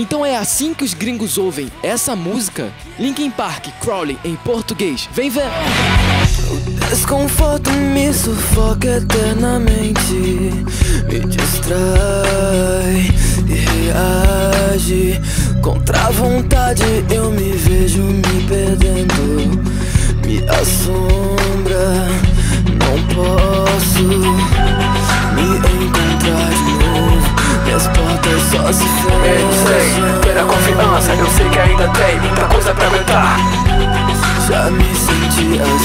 Então é assim que os gringos ouvem essa música? Linkin Park, Crowley em português. Vem ver! Desconforto me sufoca eternamente Me distrai e reage Contra a vontade eu me vejo me perdendo Me assombra, Portas só se fecham Ter a confiança, eu sei que ainda tem muita coisa pra aguentar. Já me senti assim